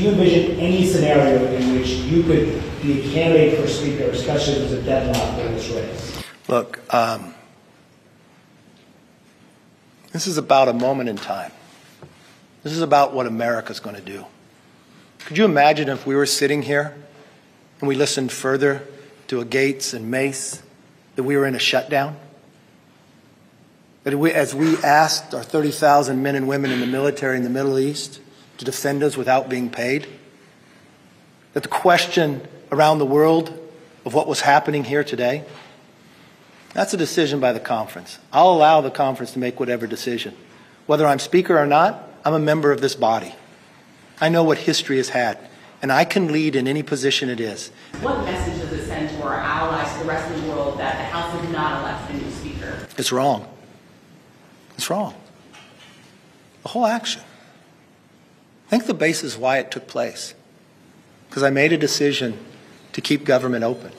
Do you envision any scenario in which you could be a candidate for speaker, especially if there's a deadlock in this race? Look, um, this is about a moment in time. This is about what America's going to do. Could you imagine if we were sitting here and we listened further to a Gaetz and Mace that we were in a shutdown? That we, as we asked our 30,000 men and women in the military in the Middle East to defend us without being paid? That the question around the world of what was happening here today? That's a decision by the conference. I'll allow the conference to make whatever decision. Whether I'm speaker or not, I'm a member of this body. I know what history has had, and I can lead in any position it is. What message does it send to our allies, to the rest of the world, that the House did not elect a new speaker? It's wrong. It's wrong. The whole action. I think the basis why it took place. Because I made a decision to keep government open.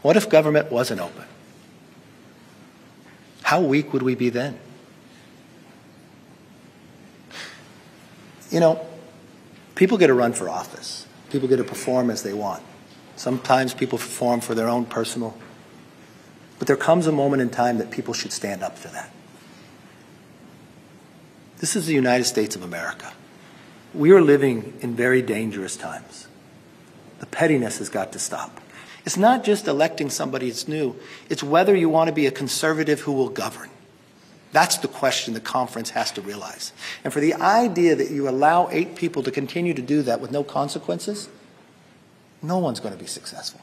What if government wasn't open? How weak would we be then? You know, people get to run for office. People get to perform as they want. Sometimes people perform for their own personal. But there comes a moment in time that people should stand up for that. This is the United States of America. We are living in very dangerous times. The pettiness has got to stop. It's not just electing somebody that's new, it's whether you want to be a conservative who will govern. That's the question the conference has to realize. And for the idea that you allow eight people to continue to do that with no consequences, no one's going to be successful.